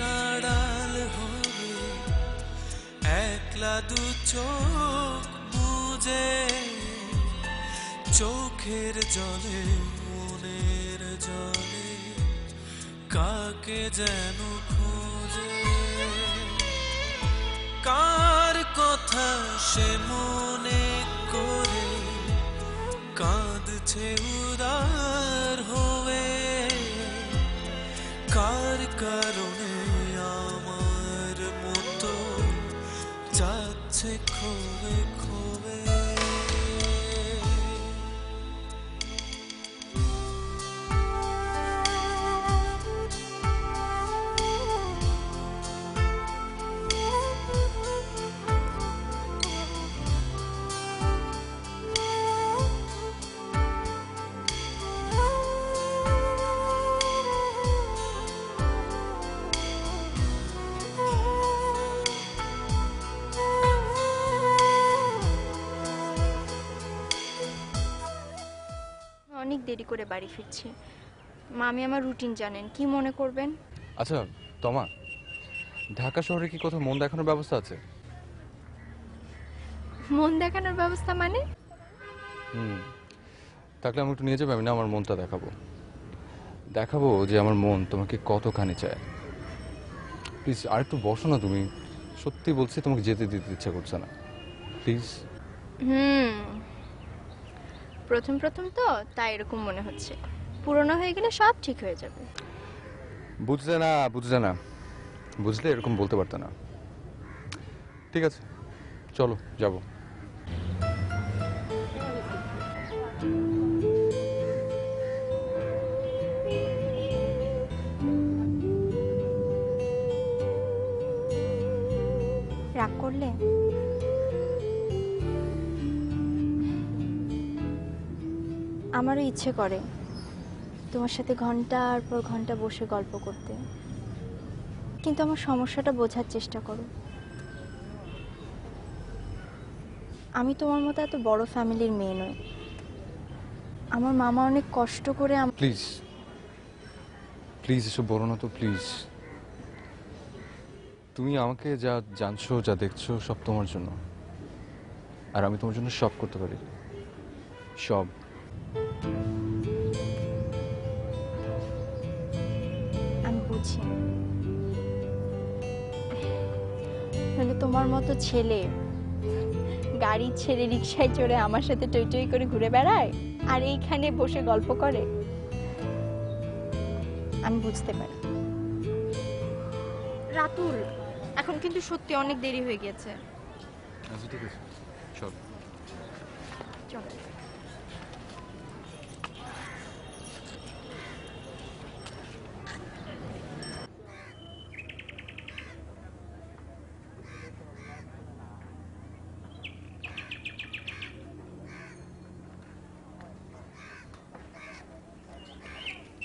আড়াল হবে। একলা দু চোখ বুঝে, চোখের জলে, মনের জলে, কাকে যেন খোঁজে? কার কথা সে মনে করে? কাঁদছে উদার হয়ে। কার কারণে অনেক দেরি করে বাড়ি ফিরছি। মামি আমার রুটিন জানেন কি মনে করবেন? আচ্ছা তমা ঢাকা শহরে কি কোথাও মন দেখানোর ব্যবস্থা আছে? মন দেখানোর ব্যবস্থা মানে? হুম থাকলে আমি একটু নিয়ে যাবে আমি না আমার মনটা দেখাবো। দেখাবো যে আমার মন তোমাকে কতখানি চায়। প্লিজ আর একটু বসো না তুমি। সত্যি বলছি তোমাকে যেতে দিতে ইচ্ছা করছে না। প্লিজ হুম প্রথম প্রথম তো তাই এরকম মনে হচ্ছে। পুরনো হয়ে গেলে সব ঠিক হয়ে যাবে। বুঝলে না বুঝলে না। বুঝলে এরকম বলতে পারতে না। ঠিক আছে চলো যাব। রাগ করলে? আমারও ইচ্ছে করে তোমার সাথে ঘণ্টার পর ঘণ্টা বসে গল্প করতে। কিন্তু আমার সমস্যাটা বোঝার চেষ্টা করো। আমি তোমার মতো এত বড় ফ্যামিলির মেয়ে নই। আমার মামা অনেক কষ্ট করে প্লিজ প্লিজ এসব বলো না তো, প্লিজ। তুমি আমাকে যা জানছো, যা দেখছ, সব তোমার জন্য। আর আমি তোমার জন্য সব করতে পারি। সব। আমি বুঝি। মানে তোমার মতো ছেলে গাড়ি ছেড়ে রিক্সায় চড়ে আমার সাথে টই টই করে ঘুরে বেড়ায় আর এইখানে বসে গল্প করে? আমি বুঝতে পারি। রাতুল এখন কিন্তু সত্যি অনেক দেরি হয়ে গেছে আচ্ছা ঠিক আছে। সব চলো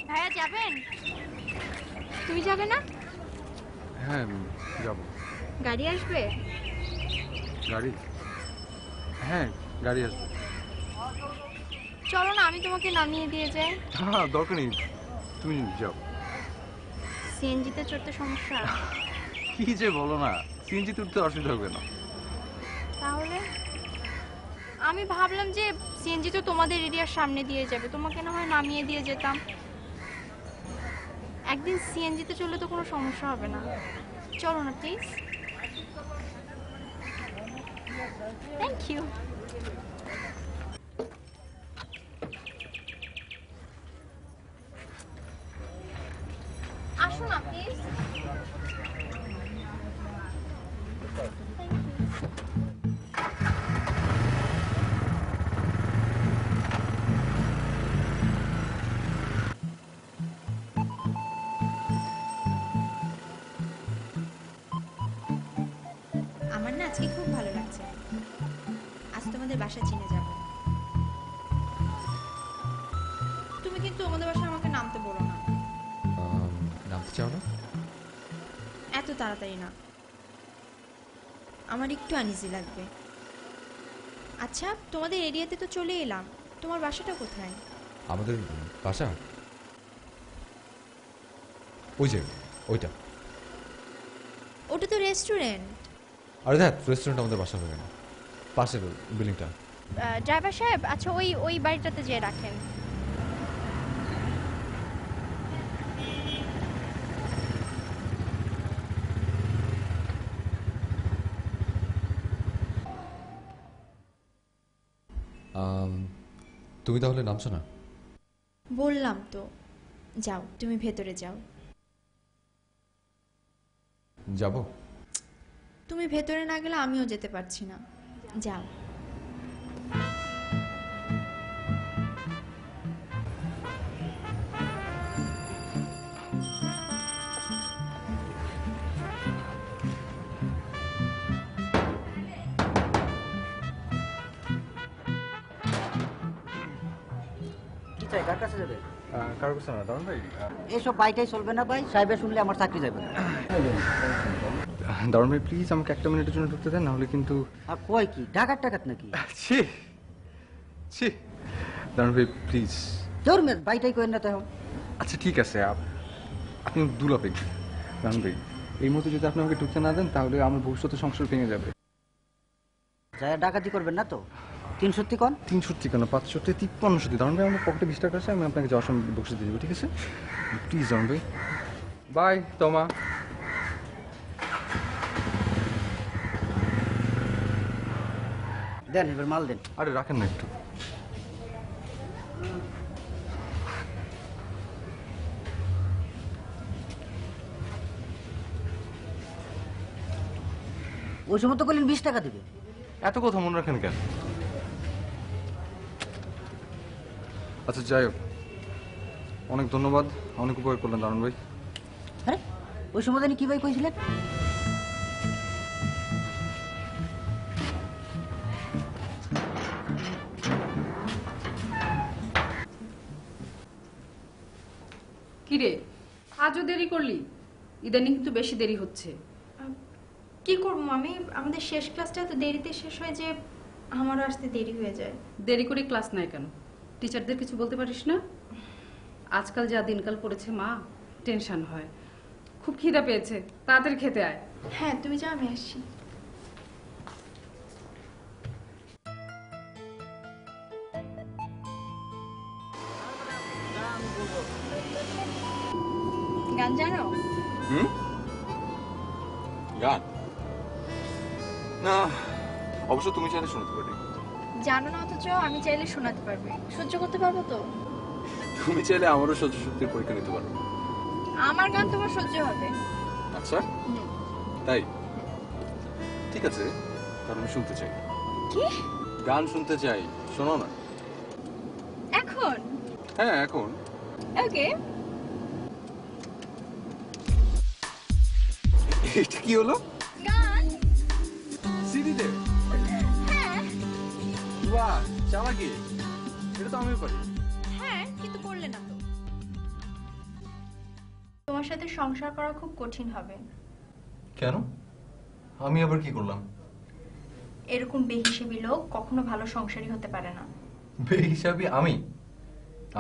ভাইয়া যাবেন তুমি যাবে না? হ্যাঁ যাব। গাড়ি আসবে? গাড়ি? হ্যাঁ গাড়ি আসবে। চলো না আমি তোমাকে নামিয়ে দিয়ে যাই। হ্যাঁ দরকার নেই। তুমি যাও। সিএনজিতে চড়তে সমস্যা? কি যে বলো না সিএনজি তুলতে অসুবিধা হবে না। তাহলে? আমি ভাবলাম যে সিএনজি তো তোমাদের এরিয়ার সামনে দিয়ে যাবে তোমাকে না হয় নামিয়ে দিয়ে যেতাম। একদিন সিএনজিতে চললে তো কোনো সমস্যা হবে না। চলো না প্লিজ থ্যাংক ইউ এত তাড়াতাড়ি না। আমার একটু আনইজি লাগবে। আচ্ছা তোমাদের এরিয়াতে তো চলে এলাম। তোমার বাসাটা কোথায়? আমাদের বাসা? ওই যে ওইটা। ওটা তো রেস্টুরেন্ট আরে দেখ রেস্টুরেন্ট আমাদের বাসা হবে না পাশের বিল্ডিংটা ড্রাইভার সাহেব আচ্ছা ওই ওই বাড়িটাতে যেয়ে রাখেন। তুমি তাহলে নামছো না? বললাম তো। যাও তুমি ভেতরে যাও। যাব? তুমি ভেতরে না গেলে আমিও যেতে পারছি না। যাও। কাছে না দারুণ ভাই এইসব বাইটাই চলবে না ভাই সাহেবে শুনলে আমার চাকরি যাবে। দারুণ ভাই প্লিজ আমাকে একটা মিনিটের জন্য ঢুকতে দেন নাহলে কিন্তু আর কয় কি? ডাকাত টাকাত নাকি? ছি ছি। দারুণ ভাই প্লিজ তোর মেয়ে বাইটাই করেন না তো আচ্ছা ঠিক আছে আপ- আপনি দুলাপে দারুণ ভাই এই মুহূর্তে যদি আপনি আমাকে ঢুকতে না দেন তাহলে আমার ভবিষ্যতে সংসার ভেঙে যাবে। ডাকাতি করবেন না তো? তিন সত্যি কন তিন সত্যি কেন? পাঁচ সত্যি তিপ্পান্ন সত্যি। দারুণ ভাই আমার পকেটে বিশ টাকা আছে আমি আপনাকে যাওয়ার সময় বক্সে দিয়ে দেবো ঠিক আছে? প্লিজ দারুণ ভাই। বাই তোমা দেন এবার মাল দেন। আরে রাখেন না একটু। ওই সময় তো করলেন বিশ টাকা দিবে। এত কথা মনে রাখেন কেন? আচ্ছা যাই হোক। অনেক ধন্যবাদ। অনেক উপকার করলেন দারুণ ভাই। আরে ওই সময় জানি কি ভাই কইছিলেন? কিরে আজও দেরি করলি? ইদানিং কিন্তু বেশি দেরি হচ্ছে। কি করব আমি? আমাদের শেষ ক্লাসটা তো দেরিতে শেষ হয় যে আমারও আসতে দেরি হয়ে যায়। দেরি করে ক্লাস নাই কেন? টিচারদের কিছু বলতে পারিস না? আজকাল যা দিনকাল পড়েছে মা টেনশন হয়। খুব খিদা পেয়েছে তাড়াতাড়ি খেতে আয়। হ্যাঁ তুমি যাও আমি আসছি। গান জানো? হুম? গান? না অবশ্য তুমি চাইলে শুনতে পারি। জানো না অথচ আমি চাইলে শোনাতে পারবে। সহ্য করতে পারব তো? তুমি চাইলে আমারও সহ্য শক্তির পরীক্ষা নিতে পারো। আমার গান তোমার সহ্য হবে। আচ্ছা? তাই? ঠিক আছে তাহলে আমি শুনতে চাই। কি? গান শুনতে চাই শোনো না। এখন? হ্যাঁ এখন। ওকে। এটা কি হলো? গান? সিডিতে। বাহ চালাকি? এটা তো আমিও পারি। হ্যাঁ কিন্তু করলে না তো। তোমার সাথে সংসার করা খুব কঠিন হবে। কেন? আমি আবার কি করলাম? এরকম বেহিসেবি লোক কখনো ভালো সংসারী হতে পারে না। আমি?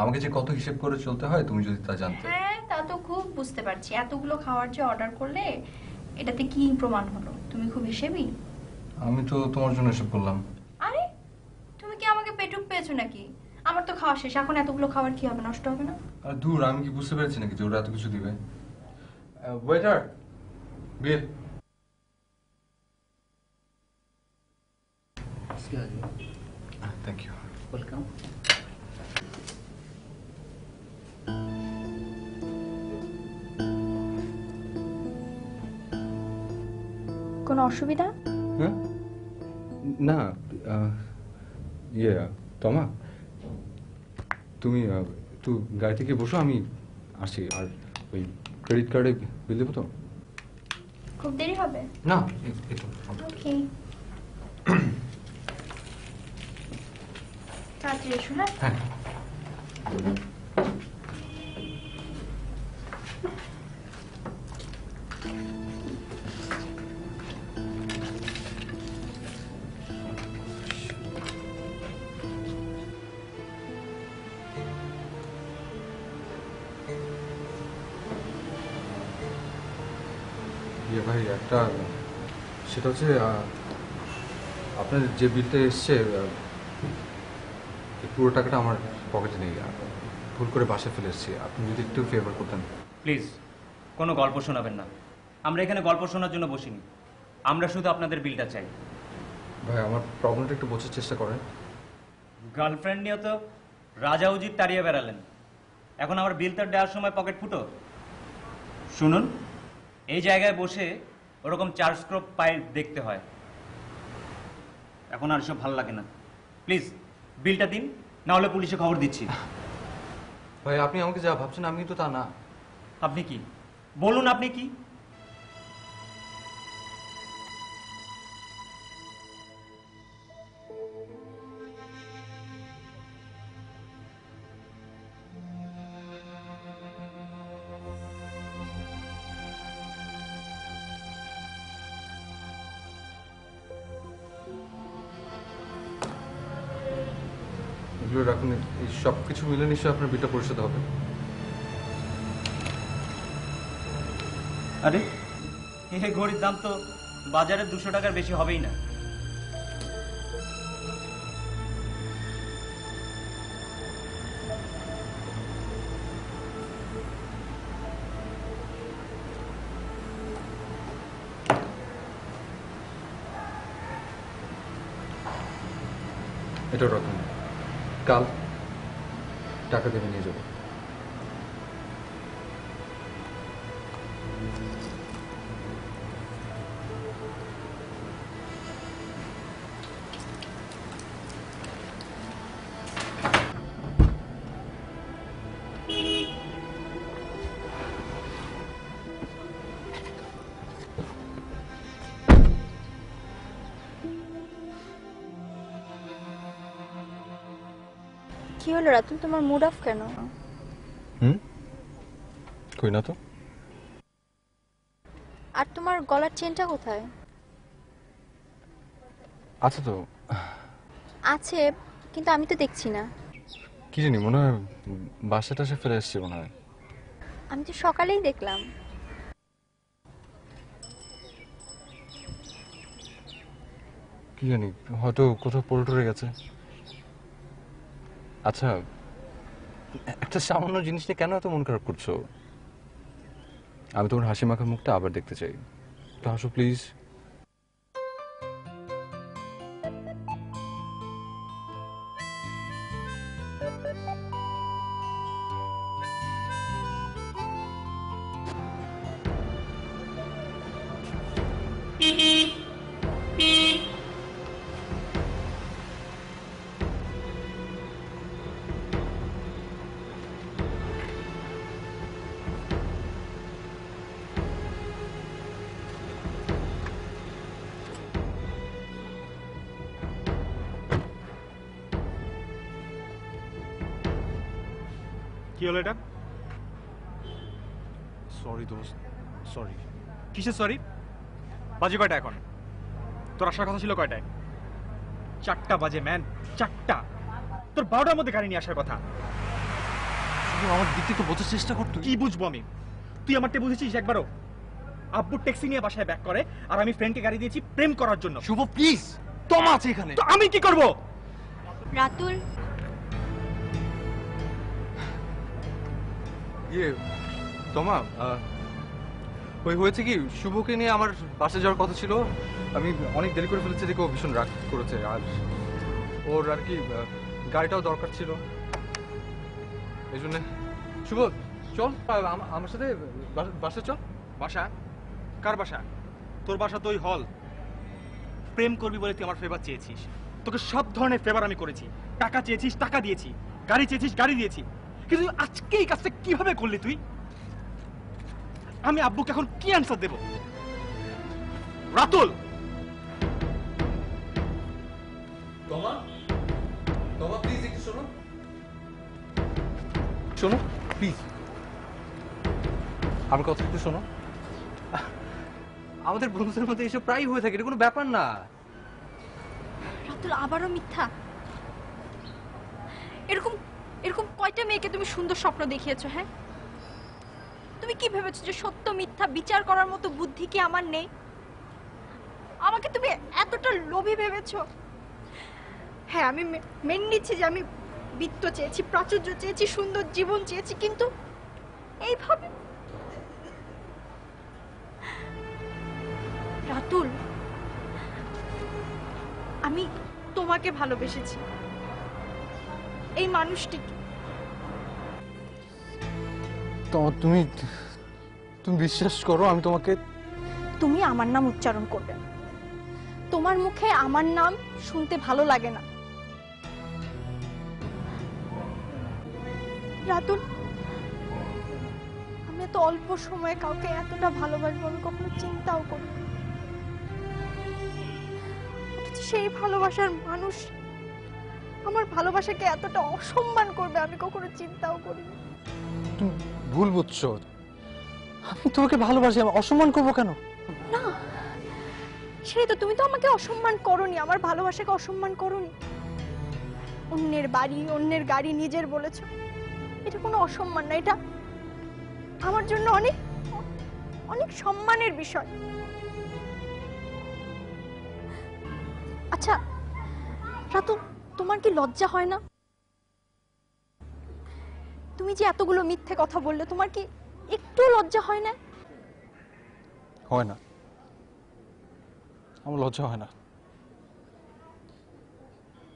আমাকে যে কত হিসেব করে চলতে হয় তুমি যদি তা জানতে। হ্যাঁ তা তো খুব বুঝতে পারছি। এতগুলো খাওয়ার যে অর্ডার করলে এটাতে কি প্রমাণ হলো? তুমি খুব হিসেবি? আমি তো তোমার জন্য এসব করলাম। পেয়েছ নাকি? আমার তো খাওয়া শেষ এখন এতগুলো খাবার কি হবে? নষ্ট হবে না? আর দূর আমি কি বুঝতে পেরেছি নাকি যে ওরা এত কিছু দিবে? Waiter bill thank you welcome কোনো অসুবিধা? হ্যাঁ? না আহ, ইয়ে তমা তুমি একটু গাড়ি থেকে বসো আমি আসি আর ওই ক্রেডিট কার্ডে বিল দেবো তো? খুব দেরি হবে? না ওকে। তাড়াতাড়ি এসো হ্যাঁ। ইয়ে ভাই একটা সেটা হচ্ছে আপনার যে বিলটা এসছে পুরো টাকাটা আমার পকেটে নেই। ভুল করে বাসে ফেলে এসেছি। আপনি যদি একটু ফেভার করতেন। প্লিজ কোনো গল্প শোনাবেন না। আমরা এখানে গল্প শোনার জন্য বসিনি। আমরা শুধু আপনাদের বিলটা চাই। ভাই আমার প্রবলেমটা একটু বোঝার চেষ্টা করেন। গার্লফ্রেন্ড নিয়ে তো রাজা উজিত তাড়িয়ে বেড়ালেন। এখন আমার বিল তার দেওয়ার সময় পকেট ফুটো। শুনুন। এই জায়গায় বসে ওরকম চার স্ক্রোপ পাইপ দেখতে হয়। এখন আর সব ভালো লাগে না। প্লিজ বিলটা দিন না হলে পুলিশে খবর দিচ্ছি। ভাই আপনি আমাকে যা ভাবছেন আমি তো তা না। আপনি কি? বলুন আপনি কি? এগুলো রাখুন এই সব কিছু মিলে নিশ্চয়ই আপনার বিটা পরিশোধ হবে। আরে এই ঘড়ির দাম তো বাজারে দুশো টাকার বেশি হবেই না। হলো রাতুল তোমার মুড অফ কেন? হুম? কই না তো। আর তোমার গলার চেনটা কোথায়? আচ্ছা তো। আছে কিন্তু আমি তো দেখছি না। কি জানি মনে হয় বাসা টাসা ফেলে এসছে মনে হয়। আমি তো সকালেই দেখলাম। কি জানি হয়তো কোথাও পড়ে টরে গেছে। আচ্ছা একটা সামান্য জিনিস নিয়ে কেন এত মন খারাপ করছ? আমি তোমার হাসি মাখা মুখটা আবার দেখতে চাই। তো হাসো প্লিজ কিসের সরি বাজে কয়টা এখন? তোর আসার কথা ছিল কয়টায়? চারটা বাজে ম্যান চারটা। তোর বারোটার মধ্যে গাড়ি নিয়ে আসার কথা। আমার দিক থেকে বোঝার চেষ্টা করতো। কি বুঝব আমি? তুই আমারটা বুঝেছিস একবারও? আব্বু ট্যাক্সি নিয়ে বাসায় ব্যাক করে আর আমি ফ্রেন্ডকে গাড়ি দিয়েছি প্রেম করার জন্য। শুভ প্লিজ তোমা আছে এখানে। তো আমি কি করব? রাতুল। ইয়ে তোমা আহ, ওই হয়েছে কি, শুভকে নিয়ে আমার বাসে যাওয়ার কথা ছিল। আমি অনেক দেরি করে ফেলেছি, দেখে ও ভীষণ রাগ করেছে। আর ওর আর কি গাড়িটাও দরকার ছিল। এই জন্যে। শুভ, চল আমার সাথে বাস- চল। বাসা? কার বাসা? তোর বাসা তো ওই হল। প্রেম করবি বলে তুই আমার ফেভার চেয়েছিস। তোকে সব ধরনের ফেভার আমি করেছি। টাকা চেয়েছিস, টাকা দিয়েছি। গাড়ি চেয়েছিস, গাড়ি দিয়েছি। কিন্তু আজকে এই কাজটা কীভাবে করলি তুই? আমি আব্বুকে এখন কি অ্যান্সার দেব? রাতুল! তোমা? তোমা প্লিজ একটু শোনো। শোনো? প্লিজ আমার কথা একটু শোনো। আমাদের বন্ধুদের মধ্যে এসব প্রায়ই হয়ে থাকে এটা কোনো ব্যাপার না। রাতুল আবারও মিথ্যা। এরকম এরকম কয়টা মেয়েকে তুমি সুন্দর স্বপ্ন দেখিয়েছো হ্যাঁ? তুমি কি ভেবেছো যে সত্য, মিথ্যা বিচার করার মতো বুদ্ধি কি আমার নেই? আমাকে তুমি এতটা লোভী ভেবেছো? হ্যাঁ আমি মেনে নিচ্ছি যে আমি বৃত্ত চেয়েছি, প্রাচুর্য চেয়েছি, সুন্দর জীবন চেয়েছি, কিন্তু এইভাবে রাতুল, আমি তোমাকে ভালোবেসেছি। এই মানুষটিকে তোমার তুমি তুমি বিশ্বাস করো আমি তোমাকে তুমি আমার নাম উচ্চারণ করবে তোমার মুখে আমার নাম শুনতে ভালো লাগে না। রাতুল আমি এত অল্প সময়ে কাউকে এতটা ভালোবাসবো আমি কখনো চিন্তাও করি সেই ভালোবাসার মানুষ আমার ভালোবাসাকে এতটা অসম্মান করবে আমি কখনো চিন্তাও করিনি তুমি ভুল বুঝছ। আমি তোমাকে ভালোবাসি অসম্মান করব কেন? না সেই তো তুমি তো আমাকে অসম্মান করনি, আমার ভালোবাসাকে অসম্মান করনি। অন্যের বাড়ি, অন্যের গাড়ি নিজের বলেছ। এটা কোনো অসম্মান না, এটা আমার জন্য অনেক অনেক সম্মানের বিষয়। আচ্ছা রাতু, তোমার কি লজ্জা হয় না? তুমি যে এতগুলো মিথ্যে কথা বললে, তোমার কি একটু লজ্জা হয় না? হয় না। আমার লজ্জা হয় না।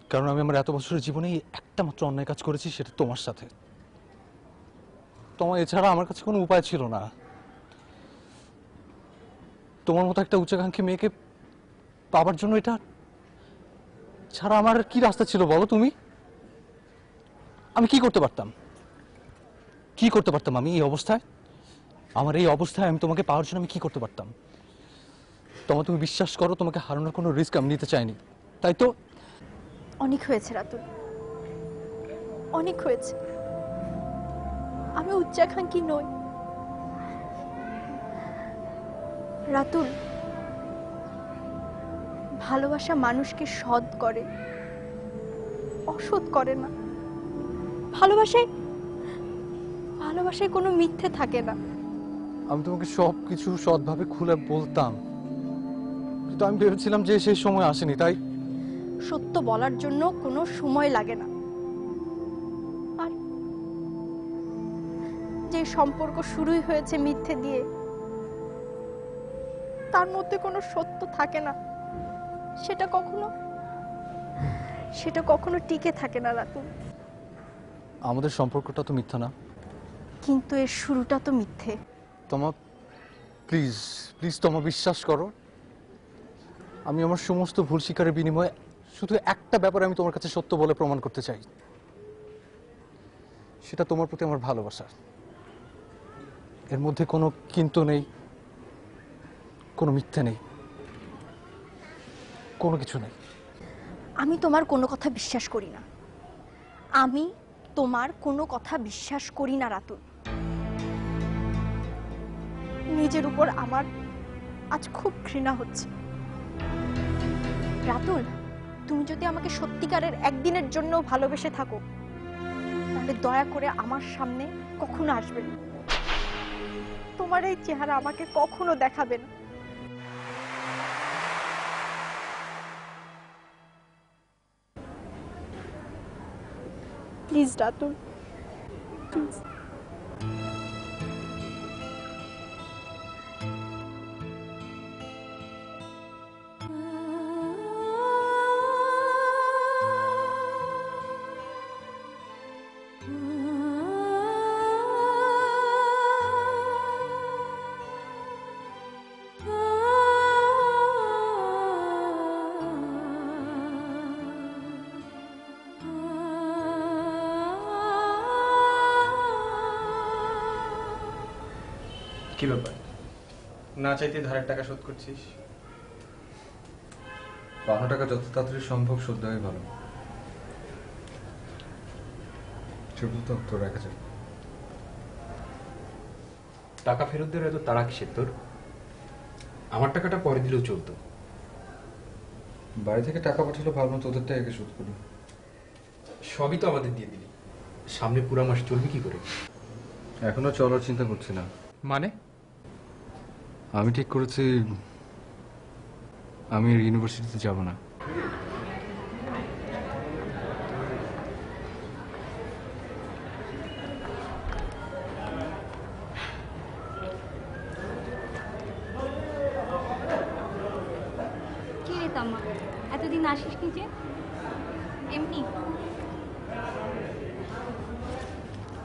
কারণ আমি আমার এত বছরের জীবনেই একটা মাত্র অন্যায় কাজ করেছি, সেটা তোমার সাথে। তোমার এছাড়া আমার কাছে কোনো উপায় ছিল না। তোমার মতো একটা উচ্চাকাঙ্ক্ষী মেয়েকে পাবার জন্য এটা ছাড়া আমার কি রাস্তা ছিল বলো তুমি? আমি কি করতে পারতাম? কি করতে পারতাম আমি এই অবস্থায়? আমার এই অবস্থায় আমি তোমাকে পাওয়ার জন্য আমি কি করতে পারতাম? তোমার তুমি বিশ্বাস করো, তোমাকে হারানোর কোনো রিস্ক আমি নিতে চাইনি। তাই তো? অনেক হয়েছে, রাতুল। অনেক হয়েছে। আমি উচ্চাকাঙ্ক্ষী নই। রাতুল, ভালোবাসা মানুষকে সৎ করে, অসৎ করে না। ভালোবাসায় ভালোবাসায় কোনো মিথ্যে থাকে না। আমি তোমাকে সব কিছু সৎভাবে খুলে বলতাম। কিন্তু আমি ভেবেছিলাম যে সেই সময় আসেনি তাই সত্য বলার জন্য কোনো সময় লাগে না। আর যে সম্পর্ক শুরুই হয়েছে মিথ্যে দিয়ে তার মধ্যে কোনো সত্য থাকে না। সেটা কখনো সেটা কখনো টিকে থাকে না রাতুল। আমাদের সম্পর্কটা তো মিথ্যা না। কিন্তু এর শুরুটা তো মিথ্যে। তোমার প্লিজ প্লিজ তোমার বিশ্বাস করো। আমি আমার সমস্ত ভুল স্বীকারের বিনিময়ে শুধু একটা ব্যাপারে আমি তোমার কাছে সত্য বলে প্রমাণ করতে চাই। সেটা তোমার প্রতি আমার ভালোবাসা। এর মধ্যে কোনো কিন্তু নেই কোনো মিথ্যে নেই কোনো কিছু নেই। আমি তোমার কোনো কথা বিশ্বাস করি না। আমি তোমার কোনো কথা বিশ্বাস করি না রাতুল। নিজের উপর আমার আজ খুব ঘৃণা হচ্ছে। রাতুল, তুমি যদি আমাকে সত্যিকারের একদিনের জন্য ভালোবেসে থাকো, তাহলে দয়া করে আমার সামনে কখনো আসবে না। তোমার এই চেহারা আমাকে কখনো দেখাবে না। Please Ratul, please. না চাইতে ধারের টাকা শোধ করছিস? পাওনা টাকা যত তাড়াতাড়ি সম্ভব শোধ দেওয়াই ভালো। শুধু তো তোর এক হাজার। টাকা ফেরত দেওয়ার এত তারা কিসের তোর? আমার টাকাটা পরে দিলেও চলতো। বাড়ি থেকে টাকা পাঠালে ভালো মতো ওদের টাকা শোধ করি। সবই তো আমাদের দিয়ে দিলি। সামনে পুরা মাস চলবে কি করে? এখনও চলার চিন্তা করছি না। মানে? আমি ঠিক করেছি আমি ইউনিভার্সিটিতে যাব না। এতদিন আসিস নি যে এমনি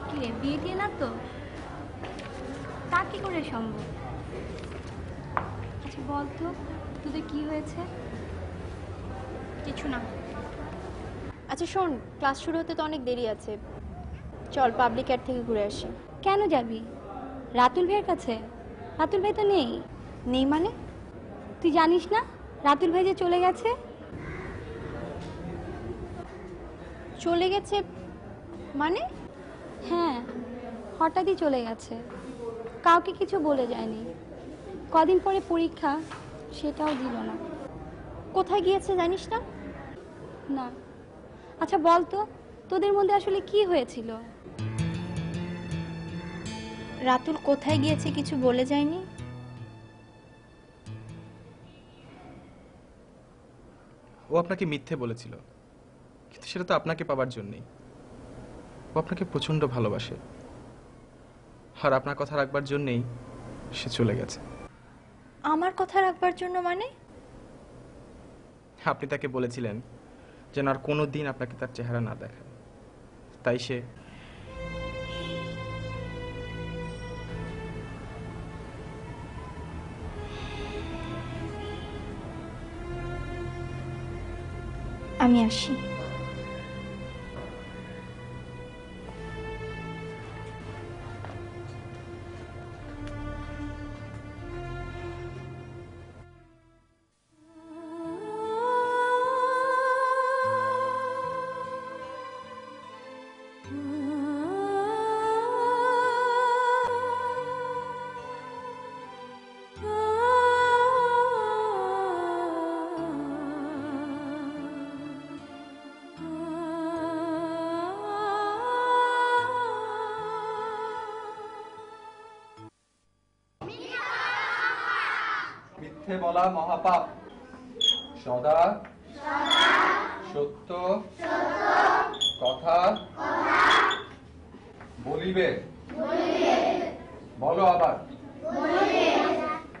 কি রে বিয়ে টিয়ে না তো তা কি করে সম্ভব তো তোদের কি হয়েছে? কিছু না। আচ্ছা শোন ক্লাস শুরু হতে তো অনেক দেরি আছে। চল পাবলিক অ্যাড থেকে ঘুরে আসি। কেন যাবি? রাতুল ভাইয়ের কাছে? রাতুল ভাই তো নেই। নেই মানে? তুই জানিস না রাতুল ভাই যে চলে গেছে? চলে গেছে মানে? হ্যাঁ হঠাৎই চলে গেছে। কাউকে কিছু বলে যায়নি। কদিন পরে পরীক্ষা সেটাও দিল না। কোথায় গিয়েছে জানিস না? না। আচ্ছা বল তো তোদের মধ্যে আসলে কি হয়েছিল? রাতুল কোথায় গিয়েছে কিছু বলে যায়নি? ও আপনাকে মিথ্যে বলেছিল কিন্তু সেটা তো আপনাকে পাবার জন্যই। ও আপনাকে প্রচণ্ড ভালোবাসে আর আপনার কথা রাখবার জন্যেই সে চলে গেছে। আমার কথা রাখবার জন্য মানে? আপনি তাকে বলেছিলেন যেন আর কোনো দিন আপনাকে তার চেহারা না দেখায় তাই সে আমি আসি। মিথ্যে মহাপাপ। সদা। সত্য। কথা। বলিবে। বলো আবার।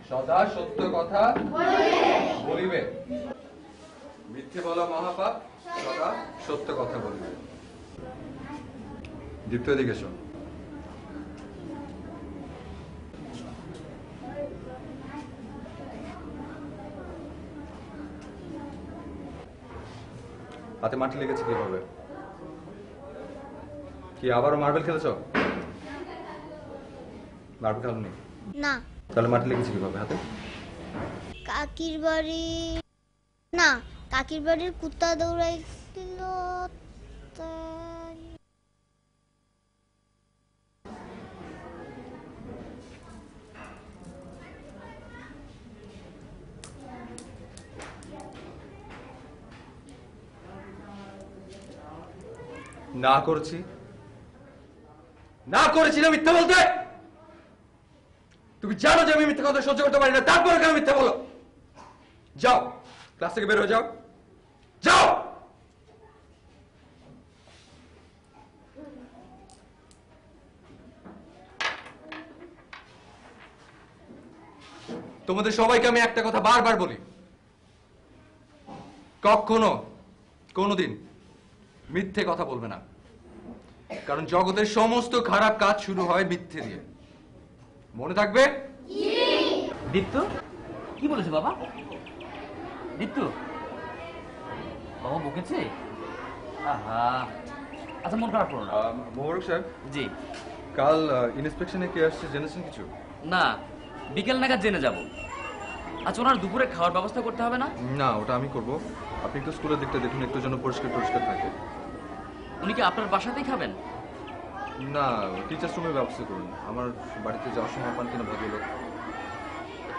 সদা সত্য কথা। বলিবে। মিথ্যে বলা মহাপাপ, সদা সত্য কথা বলিবে। দ্বিতীয় দিকে শোন। হাতে মাটি লেগেছে কীভাবে? কি আবারও মার্বেল খেলেছ? মার্বেল খেলনি? না। তাহলে মাটি লেগেছে কীভাবে হাতে? কাকির বাড়ি না কাকির বাড়ির কুত্তা দৌড়াই দিল তাই না করেছি। না করেছি না মিথ্যা বলতে। তুমি জানো যে আমি মিথ্যা কথা সহ্য করতে পারি না, তারপরে কেন মিথ্যা বলো? যাও, ক্লাস থেকে বের হয়ে যাও। যাও! তোমাদের সবাইকে আমি একটা কথা বারবার বলি। কখনো, কোনোদিন মিথ্যে কথা বলবে না। কারণ জগতের সমস্ত খারাপ কাজ শুরু হয় মিথ্যে দিয়ে। মনে থাকবে? দীপ্ত কি বলেছে বাবা? দীপ্ত বাবা বকেছে? আহা আচ্ছা মন খারাপ করো না। মোবারক সাহেব জি। কাল ইন্সপেকশনে কে আসছে জেনেছেন কিছু? না বিকেল নাগাদ জেনে যাব। আচ্ছা ওনার দুপুরে খাওয়ার ব্যবস্থা করতে হবে না? না ওটা আমি করব। আপনি একটু স্কুলের দিকটা দেখুন একটু যেন পরিষ্কার পরিষ্কার থাকে। উনি কি আপনার বাসাতেই খাবেন? না টিচার্স রুমের ব্যবস্থা করুন। আমার বাড়িতে যাওয়ার সময় পান কিনা ভদ্রলোক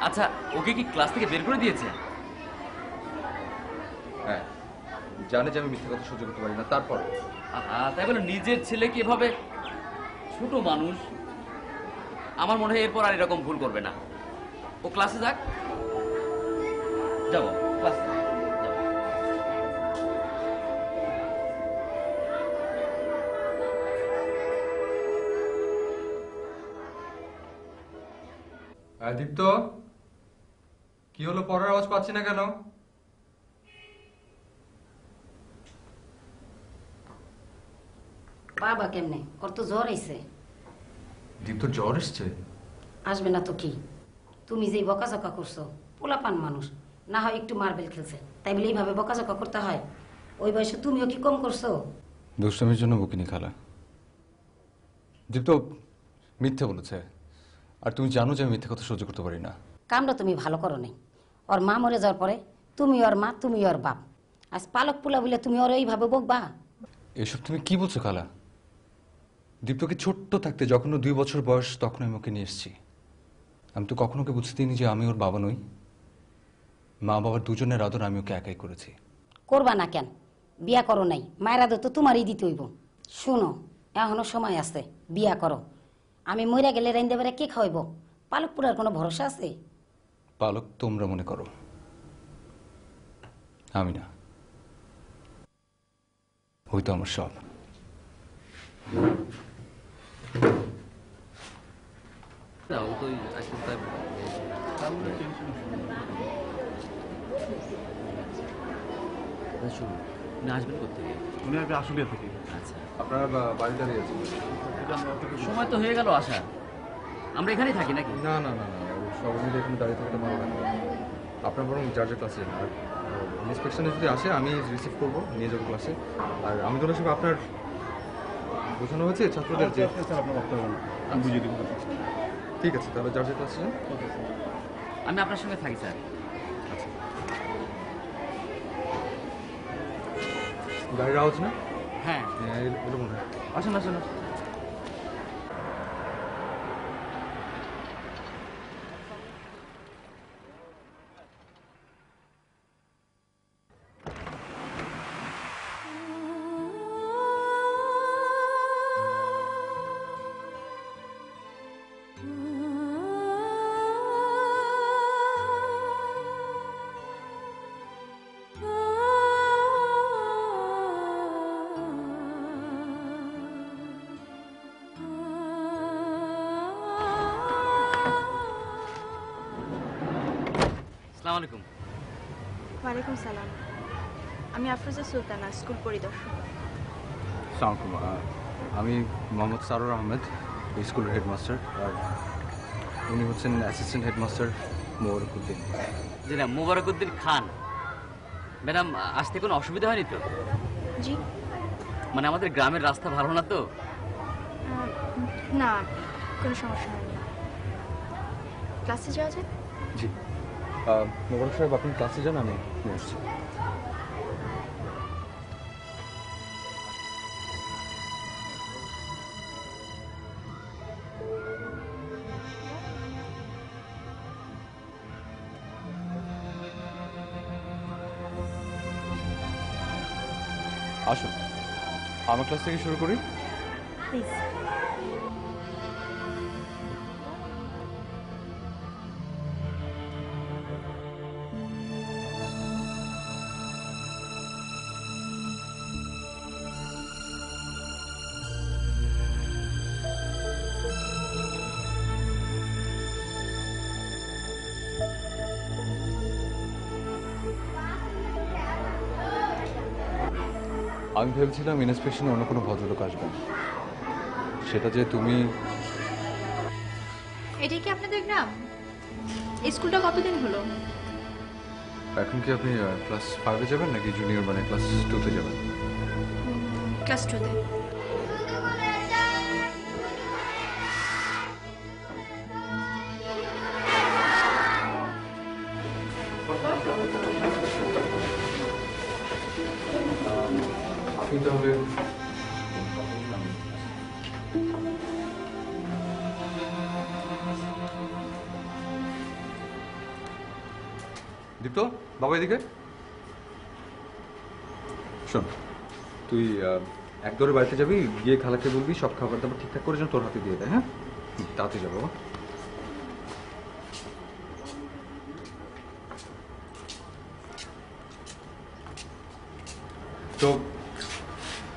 আচ্ছা ওকে কি ক্লাস থেকে বের করে দিয়েছে? হ্যাঁ জানে যে আমি মিথ্যে কথা সহ্য করতে পারি না তারপর? তাই বলে নিজের ছেলেকে এভাবে ছোট মানুষ? আমার মনে হয় এরপর আর এরকম ভুল করবে না। ও ক্লাসে যাক। যাব। আহ, দীপ্ত কি হলো? পরের আওয়াজ পাচ্ছি না কেন? বাবা কেমনে? ওর তো জ্বর আইছে। দীপ্ত জ্বর এসছে? আসবে না তো কি? তুমি যেই বকাঝকা করছ পোলাপান মানুষ। না হয় একটু মার্বেল খেলছে। তাই বলে এইভাবে বকাঝকা করতে হয়। ওই বয়সে তুমিও কি কম করছ? দুষ্টমির জন্য বকিনি খালা। দীপ্ত মিথ্যে বলেছে। আর তুমি জানো যে আমি মিথ্যে কথা সহ্য করতে পারি না। কামটা তুমি ভালো করো নাই। ওর মা মরে যাওয়ার পরে তুমি ওর মা তুমি ওর বাপ। আজ পালক পোলা বলে তুমি ওর এইভাবে বকবা? এসব তুমি কি বলছো খালা? দীপ্তকে ছোট্ট থাকতে যখন দুই বছর বয়স তখন আমি ওকে নিয়ে এসেছি। আমি তো কখনো ওকে বুঝতে দিইনি যে আমি ওর বাবা নই। মা বাবার দুজনের আদর আমি ওকে একাই করেছি। করবা না কেন? বিয়া করো নাই। মায়ের আদর তো তোমারই দিতে হইব। শুনো এখনও সময় আছে। বিয়া করো। আমি মরে গেলে রাইন্দে বেড়ে কে খাওয়াইব? পালক পোড়ার কোনো ভরসা আছে? পালক তোমরা মনে করো। আমি না। ওই তো আমার সব। না, ও তো ওই তাই শুনুন, উনি আসবেন কোথেকে উনি আসবে আশুলিয়া থেকে। আচ্ছা। আপনারা বাড়ি দাঁড়িয়ে আছেন? সময় তো হয়ে গেল আসা আমরা এখানেই থাকি নাকি? না না না না সবাই মিলে এখানে দাঁড়িয়ে থাকতে ভালো আপনার বরং যার যার ক্লাসে। আর ইন্সপেকশনে যদি আসে আমি রিসিভ করব নিয়ে যাব ক্লাসে আর আমি তো সব আপনার বোঝানো হয়েছে ছাত্রদের যে আমি বুঝিয়ে দিব। ঠিক আছে তাহলে যার যার ক্লাসে আমি আপনার সঙ্গে থাকি স্যার। গাড়ির আওয়াজ না? হ্যাঁ। হ্যাঁ এর- এরকম আসুন আসুন আসুন। আসসালামু আলাইকুম। ওয়ালাইকুম সালাম। আমি আফরোজা সুলতানা স্কুল পরিদর্শক। সালামালাইকুম। আমি মোহাম্মদ সারুর আহমেদ স্কুলের হেডমাস্টার আর উনি হচ্ছেন অ্যাসিস্ট্যান্ট হেডমাস্টার মোবারকুদ্দিন জি না মোবারকুদ্দিন খান। ম্যাডাম আসতে কোনো অসুবিধা হয়নি তো? জি। মানে আমাদের গ্রামের রাস্তা ভালো না তো? না কোনো সমস্যা হয়নি। ক্লাসে যাওয়া যায়? জি। মোবারক সাহেব, আপনি ক্লাসে যান, আমি নিয়ে আসছি। আসুন, আমার ক্লাস থেকে শুরু করি। প্লিজ আমি ভেবেছিলাম ইন্সপেকশনে অন্য কোনো ভদ্রলোক আসবেন। সেটা যে তুমি এটাই কি আপনাদের গ্রাম? এই স্কুলটা কতদিন হলো? এখন কি আপনি ক্লাস ফাইভে যাবেন নাকি জুনিয়র মানে ক্লাস টুতে যাবেন? ক্লাস টুতে এদিকে? শোন তুই আহ, এক দৌড়ে বাড়িতে যাবি গিয়ে খালাকে বলবি সব খাবার দাবার ঠিকঠাক করে যেন তোর হাতে দিয়ে দেয় হ্যাঁ? তাতে যাব তো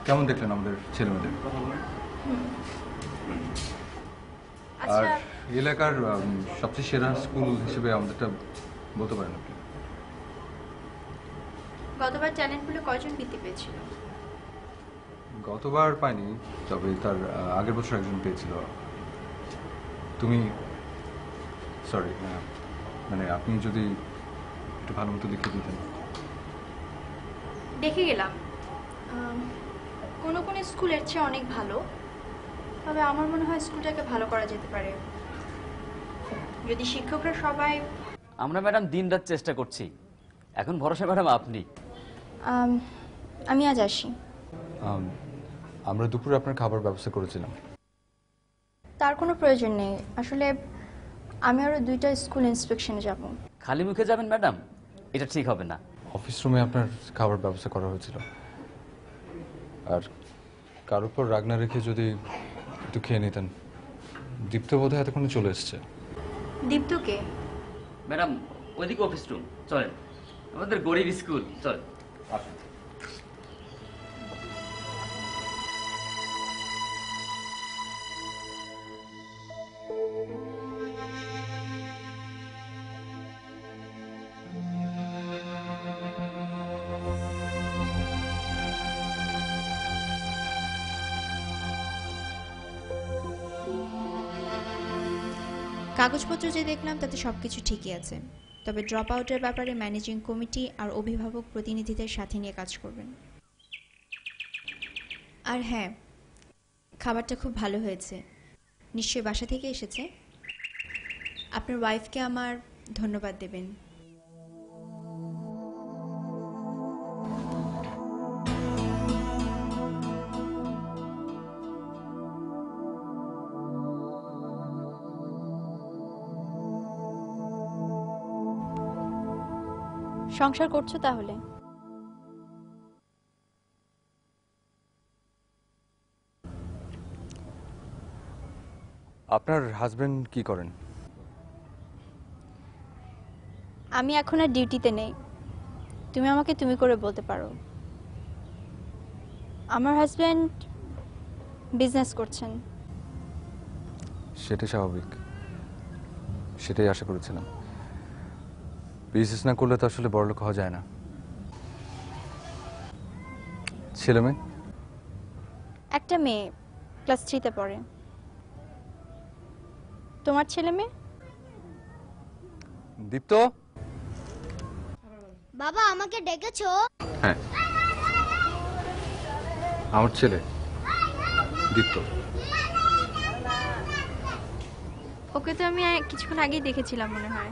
কেমন দেখলেন আমাদের ছেলেমেয়েদের আর আচ্ছা। এলাকার সবচেয়ে সেরা স্কুল হিসেবে আমাদেরটা বলতে পারেন আপনি? গতবার ট্যালেন্ট পুলে কয়জন বৃত্তি পেয়েছিল? গতবার পাইনি তবে তার আগের বছর একজন পেয়েছিল। তুমি সরি মানে আপনি যদি একটু ভালো মতো লিখে দিতেন। দেখে গেলাম। কোনো কোনো স্কুলের চেয়ে অনেক ভালো তবে আমার মনে হয় স্কুলটাকে ভালো করা যেতে পারে। যদি শিক্ষকরা সবাই আমরা ম্যাডাম দিন রাত চেষ্টা করছি। এখন ভরসা ম্যাডাম আপনি। আম, আমি আজ আসি। আমরা দুপুরে আপনার খাবার ব্যবস্থা করেছিলাম। তার কোনো প্রয়োজন নেই। আসলে আমি আরও দুইটা স্কুল ইন্সপেকশনে যাব। খালি মুখে যাবেন ম্যাডাম? এটা ঠিক হবে না। অফিস রুমে আপনার খাবার ব্যবস্থা করা হয়েছিল। আর কার উপর রাগ না রেখে যদি একটু খেয়ে নিতেন। দীপ্ত বোধ হয় এতক্ষণে চলে এসছে। দীপ্তকে? ম্যাডাম ওইদিকে অফিস রুম। চলেন। আমাদের গরিব স্কুল। চলেন। কাগজপত্র যে দেখলাম তাতে সব কিছু ঠিকই আছে। তবে ড্রপ আউটের ব্যাপারে ম্যানেজিং কমিটি আর অভিভাবক প্রতিনিধিদের সাথে নিয়ে কাজ করবেন। আর হ্যাঁ খাবারটা খুব ভালো হয়েছে। নিশ্চয়ই বাসা থেকে এসেছে? আপনার ওয়াইফকে আমার ধন্যবাদ দেবেন। সংসার করছ তাহলে? আপনার হাজবেন্ড কি করেন? আমি এখন আর ডিউটিতে নেই। তুমি আমাকে তুমি করে বলতে পারো। আমার হাজব্যান্ড বিজনেস করছেন। সেটাই স্বাভাবিক। সেটাই আশা করেছিলাম। বিজনেস না করলে তো আসলে বড়লোক হওয়া যায় না। ছেলে মেয়ে? একটা মেয়ে ক্লাস থ্রিতে পড়ে। তোমার ছেলে মেয়ে? দীপ্ত? বাবা আমাকে ডেকেছো? হ্যাঁ। আমার ছেলে দীপ্ত। ওকে তো আমি কিছুক্ষণ আগেই দেখেছিলাম মনে হয়।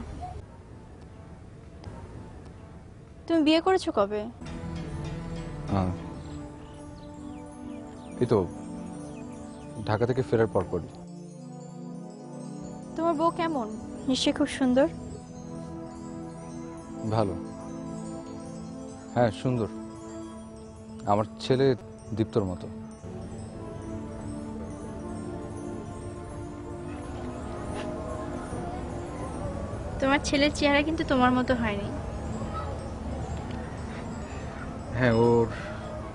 তুমি বিয়ে করেছ কবে? এই তো ঢাকা থেকে ফেরার পর পরই তোমার বউ কেমন? নিশ্চয়ই খুব সুন্দর? ভালো। হ্যাঁ সুন্দর। আমার ছেলে দীপ্তর মতো। তোমার ছেলের চেহারা কিন্তু তোমার মতো হয়নি। হ্যাঁ ওর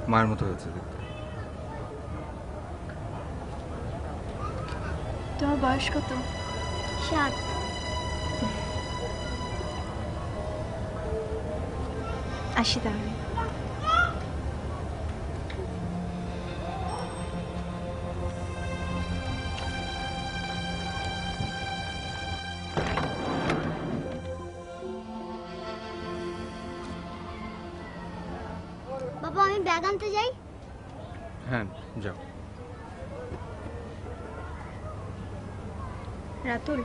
মায়ের মতো হয়েছে দেখতে। তোমার বয়স কত? সাত। আসি তাহলে। আনতে যাই? হ্যাঁ যাও। রাতুল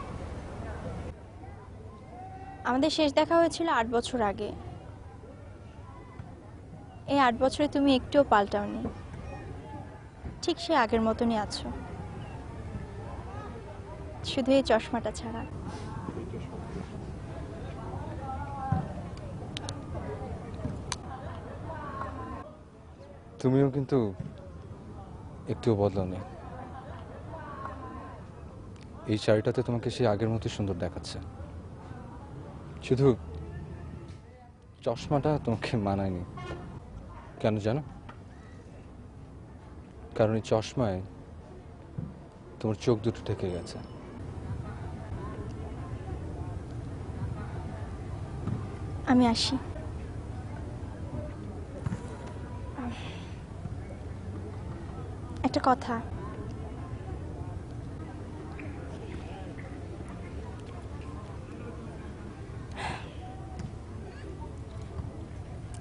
আমাদের শেষ দেখা হয়েছিল আট বছর আগে। এই আট বছরে তুমি একটুও পাল্টাওনি। ঠিক সে আগের মতনই আছো। শুধু এই চশমাটা ছাড়া। তুমিও কিন্তু একটুও বদলাওনি এই শাড়িটাতে তোমাকে সে আগের মতো সুন্দর দেখাচ্ছে। শুধু চশমাটা তোমাকে মানায়নি। কেন জানো? কারণ এই চশমায় তোমার চোখ দুটো ঢেকে গেছে। আমি আসি। একটা কথা।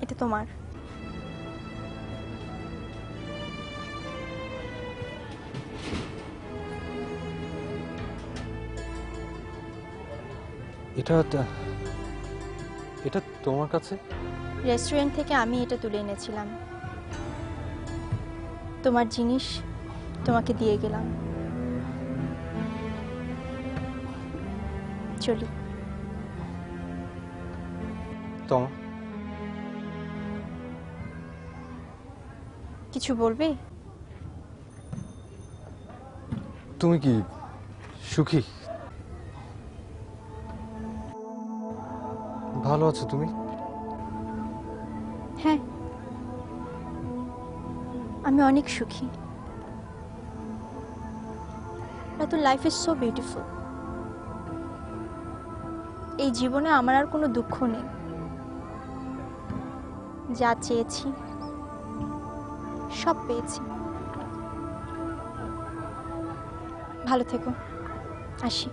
এটা তোমার। এটা এটা তোমার কাছে? রেস্টুরেন্ট থেকে আমি এটা তুলে এনেছিলাম। তোমার জিনিস তোমাকে দিয়ে গেলাম। চলি। কিছু বলবে? তুমি কি সুখী? ভালো আছো তুমি? আমি অনেক সুখী। Ratul life is so beautiful এই জীবনে আমার আর কোনো দুঃখ নেই। যা চেয়েছি, সব পেয়েছি। ভালো থেকো। আসি।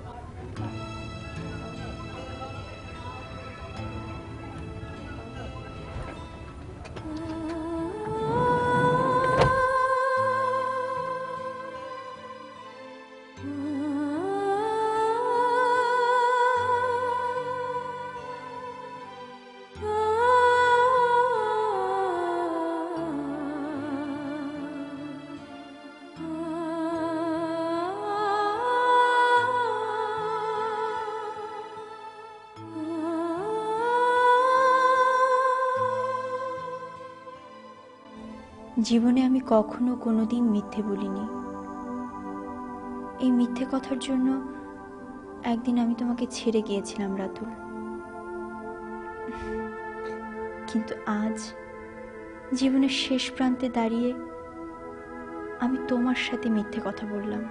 জীবনে আমি কখনো কোনো দিন মিথ্যে বলিনি। এই মিথ্যে কথার জন্য একদিন আমি তোমাকে ছেড়ে গিয়েছিলাম, রাতুল। কিন্তু আজ জীবনের শেষ প্রান্তে দাঁড়িয়ে আমি তোমার সাথে মিথ্যে কথা বললাম।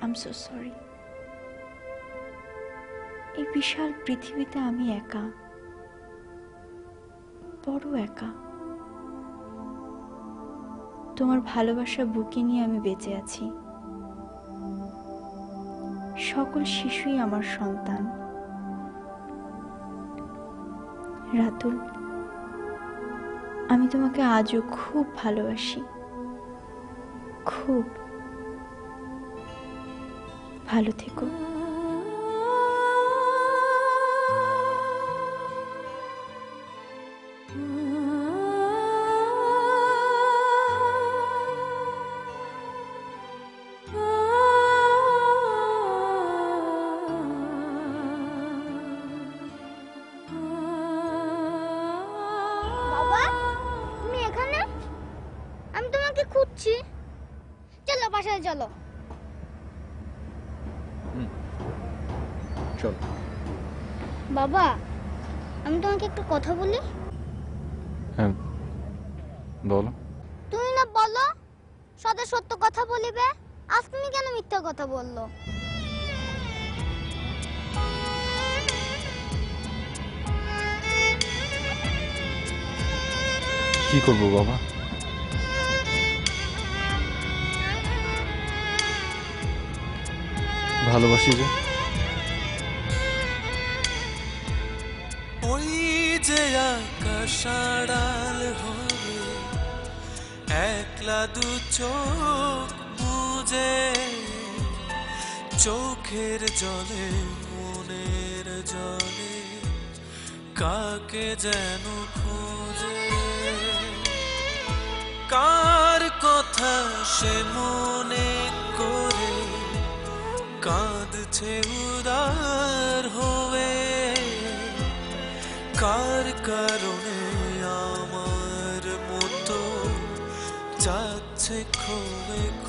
আম সো সরি এই বিশাল পৃথিবীতে আমি একা, বড় একা। তোমার ভালোবাসা বুকে নিয়ে আমি বেঁচে আছি। সকল শিশুই আমার সন্তান। রাতুল, আমি তোমাকে আজও খুব ভালোবাসি। খুব। ভালো থেকো। করব, বাবা? ভালোবাসি যে। ওই যে আকাশ হবে, একলা দু চোখ বুঝে, চোখের জলে, মনের জলে, কাকে যেন কার কথা সে মনে করে? কাঁদছে উদার হবে কার কারণে আমার মতো যাচ্ছে খোবে